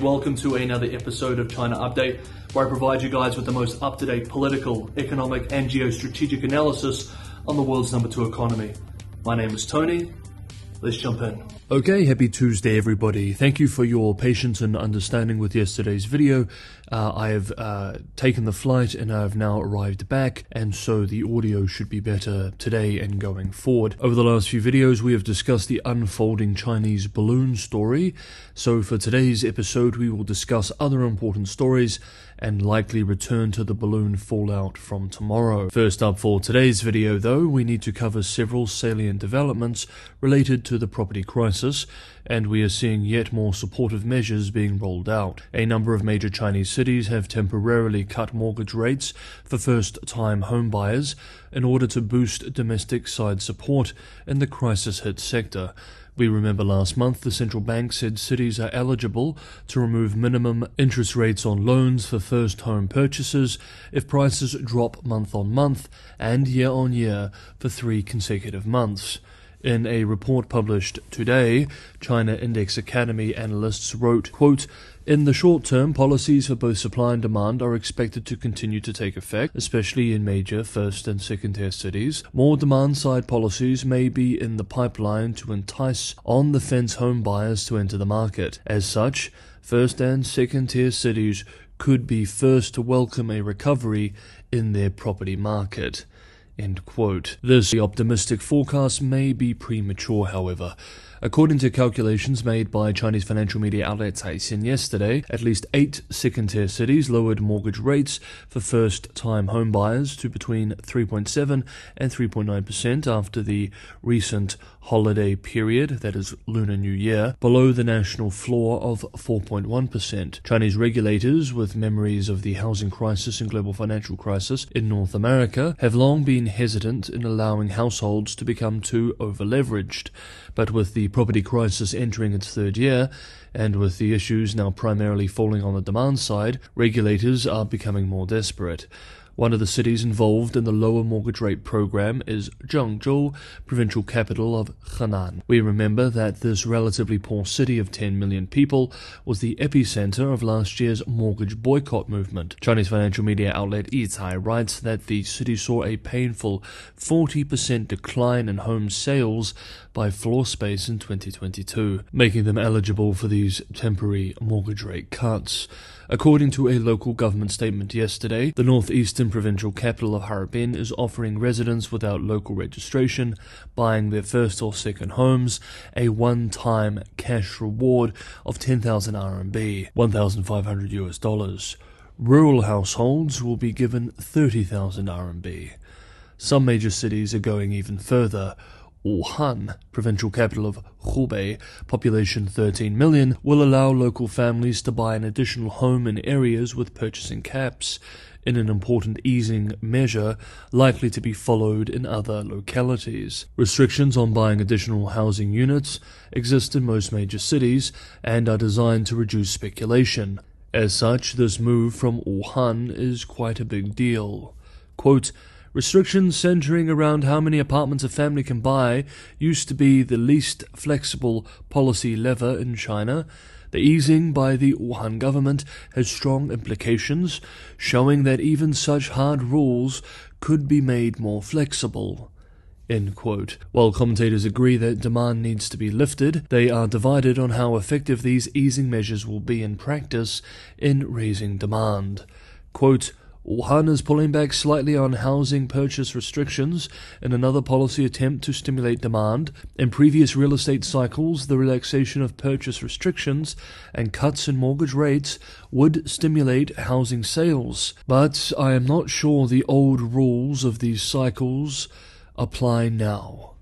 Welcome to another episode of China Update, where I provide you guys with the most up to date political, economic, and geostrategic analysis on the world's number two economy. My name is Tony. Let's jump in. Okay, happy Tuesday, everybody. Thank you for your patience and understanding with yesterday's video. Uh, I have uh, taken the flight and I have now arrived back, and so the audio should be better today and going forward. Over the last few videos, we have discussed the unfolding Chinese balloon story. So, for today's episode, we will discuss other important stories and likely return to the balloon fallout from tomorrow. First up for today's video, though, we need to cover several salient developments related to the property crisis and we are seeing yet more supportive measures being rolled out. A number of major Chinese cities have temporarily cut mortgage rates for first time homebuyers in order to boost domestic side support in the crisis hit sector. We remember last month the central bank said cities are eligible to remove minimum interest rates on loans for first home purchases if prices drop month on month and year on year for three consecutive months. In a report published today, China Index Academy analysts wrote, quote, in the short term, policies for both supply and demand are expected to continue to take effect, especially in major first and second tier cities. More demand side policies may be in the pipeline to entice on the fence home buyers to enter the market. As such, first and second tier cities could be first to welcome a recovery in their property market. End quote. This optimistic forecast may be premature, however. According to calculations made by Chinese financial media outlet Caixin yesterday, at least eight second-tier cities lowered mortgage rates for first-time homebuyers to between 3.7 and 3.9% after the recent holiday period, that is Lunar New Year, below the national floor of 4.1%. Chinese regulators, with memories of the housing crisis and global financial crisis in North America, have long been hesitant in allowing households to become too over-leveraged. But with the property crisis entering its third year, and with the issues now primarily falling on the demand side, regulators are becoming more desperate. One of the cities involved in the lower mortgage rate program is Zhengzhou, provincial capital of Henan. We remember that this relatively poor city of 10 million people was the epicenter of last year's mortgage boycott movement. Chinese financial media outlet Yicai writes that the city saw a painful 40% decline in home sales by floor space in 2022, making them eligible for these temporary mortgage rate cuts. According to a local government statement yesterday, the northeastern provincial capital of Harbin is offering residents without local registration buying their first or second homes a one-time cash reward of 10,000 RMB, 1,500 US dollars. Rural households will be given 30,000 RMB. Some major cities are going even further, Wuhan, provincial capital of Hubei, population 13 million, will allow local families to buy an additional home in areas with purchasing caps, in an important easing measure likely to be followed in other localities. Restrictions on buying additional housing units exist in most major cities and are designed to reduce speculation. As such, this move from Wuhan is quite a big deal. Quote, Restrictions centering around how many apartments a family can buy used to be the least flexible policy lever in China. The easing by the Wuhan government has strong implications, showing that even such hard rules could be made more flexible. While commentators agree that demand needs to be lifted, they are divided on how effective these easing measures will be in practice in raising demand. Quote, Wuhan is pulling back slightly on housing purchase restrictions in another policy attempt to stimulate demand. In previous real estate cycles, the relaxation of purchase restrictions and cuts in mortgage rates would stimulate housing sales. But I am not sure the old rules of these cycles apply now.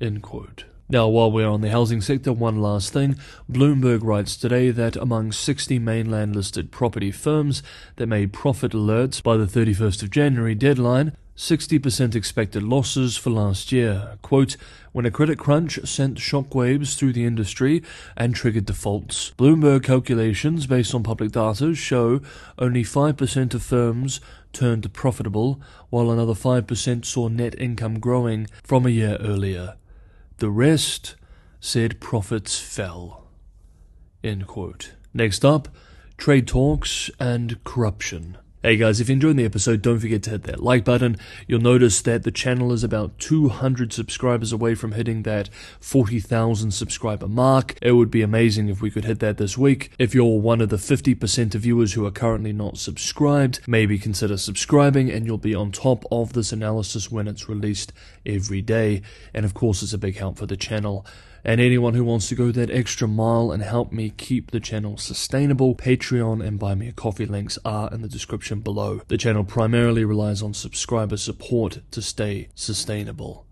End quote. Now, while we're on the housing sector, one last thing. Bloomberg writes today that among 60 mainland listed property firms that made profit alerts by the 31st of January deadline, 60% expected losses for last year. Quote, when a credit crunch sent shockwaves through the industry and triggered defaults. Bloomberg calculations based on public data show only 5% of firms turned profitable, while another 5% saw net income growing from a year earlier. The rest said profits fell. Next up, trade talks and corruption. Hey guys, if you enjoyed the episode, don't forget to hit that like button. You'll notice that the channel is about 200 subscribers away from hitting that 40,000 subscriber mark. It would be amazing if we could hit that this week. If you're one of the 50% of viewers who are currently not subscribed, maybe consider subscribing and you'll be on top of this analysis when it's released every day. And of course, it's a big help for the channel. And anyone who wants to go that extra mile and help me keep the channel sustainable, Patreon and Buy Me a Coffee links are in the description below. The channel primarily relies on subscriber support to stay sustainable.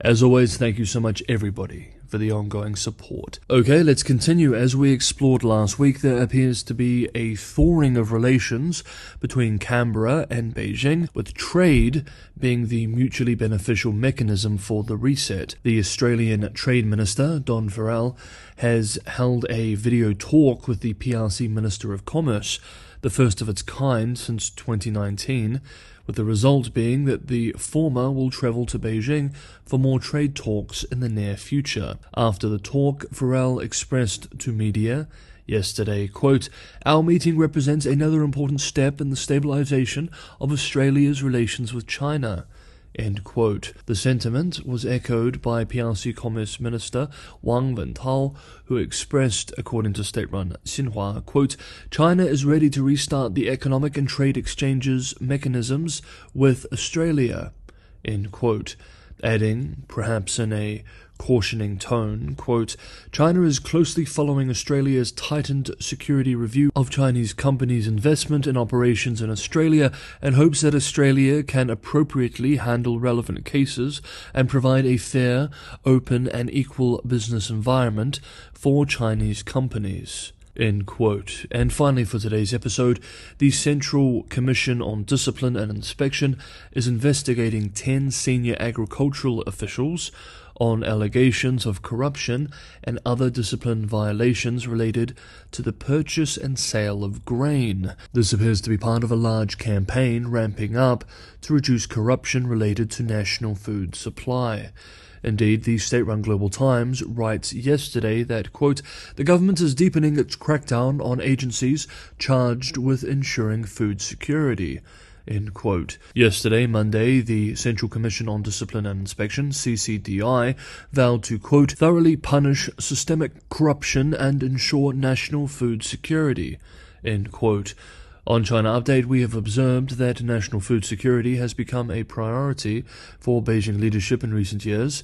As always, thank you so much, everybody, for the ongoing support. Okay, let's continue. As we explored last week, there appears to be a thawing of relations between Canberra and Beijing, with trade being the mutually beneficial mechanism for the reset. The Australian Trade Minister, Don Farrell, has held a video talk with the PRC Minister of Commerce, the first of its kind since 2019 with the result being that the former will travel to Beijing for more trade talks in the near future. After the talk, Farrell expressed to media yesterday, quote, Our meeting represents another important step in the stabilization of Australia's relations with China. The sentiment was echoed by PRC Commerce Minister Wang Wentao, who expressed, according to state-run Xinhua, quote, China is ready to restart the economic and trade exchanges mechanisms with Australia, end quote, adding, perhaps in a cautioning tone, quote, China is closely following Australia's tightened security review of Chinese companies' investment and operations in Australia and hopes that Australia can appropriately handle relevant cases and provide a fair, open, and equal business environment for Chinese companies. End quote. And finally, for today's episode, the Central Commission on Discipline and Inspection is investigating 10 senior agricultural officials on allegations of corruption and other discipline violations related to the purchase and sale of grain. This appears to be part of a large campaign ramping up to reduce corruption related to national food supply. Indeed, the state run Global Times writes yesterday that, quote, the government is deepening its crackdown on agencies charged with ensuring food security. Yesterday, Monday, the Central Commission on Discipline and Inspection, CCDI, vowed to, quote, thoroughly punish systemic corruption and ensure national food security. End quote. On China Update, we have observed that national food security has become a priority for Beijing leadership in recent years,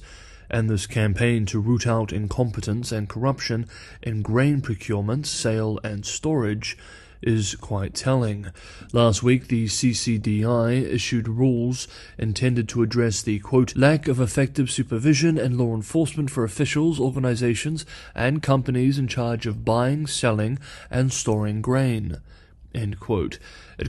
and this campaign to root out incompetence and corruption in grain procurement, sale, and storage is quite telling. Last week, the CCDI issued rules intended to address the quote, lack of effective supervision and law enforcement for officials, organizations, and companies in charge of buying, selling, and storing grain. It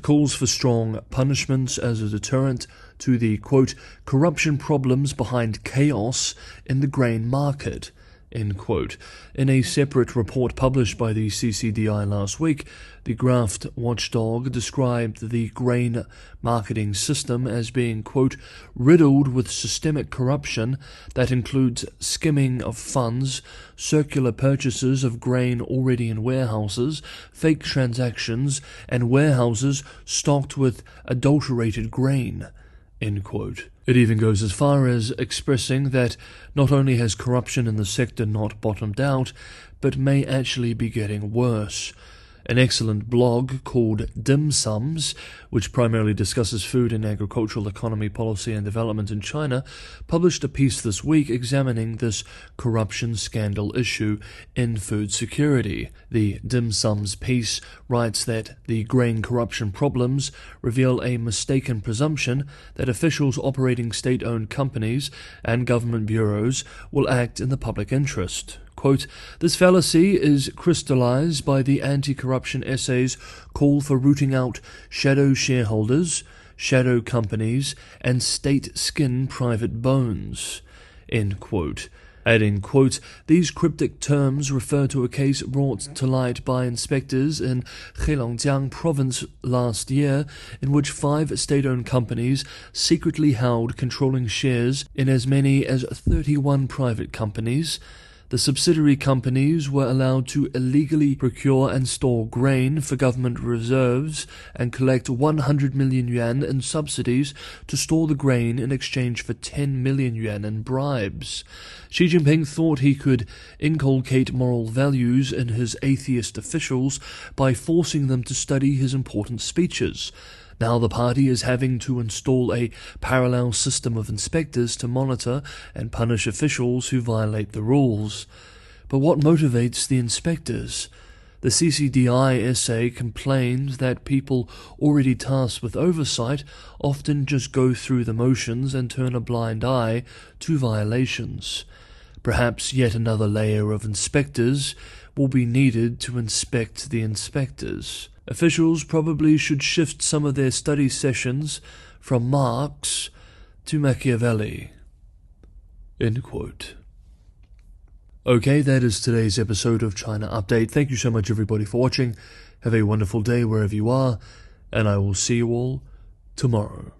calls for strong punishments as a deterrent to the quote, corruption problems behind chaos in the grain market. In a separate report published by the CCDI last week, the graft watchdog described the grain marketing system as being, quote, riddled with systemic corruption that includes skimming of funds, circular purchases of grain already in warehouses, fake transactions, and warehouses stocked with adulterated grain. End quote. It even goes as far as expressing that not only has corruption in the sector not bottomed out, but may actually be getting worse. An excellent blog called Dim Sums, which primarily discusses food and agricultural economy policy and development in China, published a piece this week examining this corruption scandal issue in food security. The Dim Sums piece writes that the grain corruption problems reveal a mistaken presumption that officials operating state owned companies and government bureaus will act in the public interest. Quote, this fallacy is crystallized by the anti-corruption essay's call for rooting out shadow shareholders, shadow companies, and state skin private bones. End quote. Adding, quote, these cryptic terms refer to a case brought to light by inspectors in Heilongjiang province last year, in which five state owned companies secretly held controlling shares in as many as 31 private companies the subsidiary companies were allowed to illegally procure and store grain for government reserves and collect 100 million yuan in subsidies to store the grain in exchange for 10 million yuan in bribes. Xi Jinping thought he could inculcate moral values in his atheist officials by forcing them to study his important speeches. Now the party is having to install a parallel system of inspectors to monitor and punish officials who violate the rules. But what motivates the inspectors? The CCDI essay complains that people already tasked with oversight often just go through the motions and turn a blind eye to violations. Perhaps yet another layer of inspectors will be needed to inspect the inspectors. Officials probably should shift some of their study sessions from Marx to Machiavelli. Okay, that is today's episode of China Update. Thank you so much, everybody, for watching. Have a wonderful day wherever you are, and I will see you all tomorrow.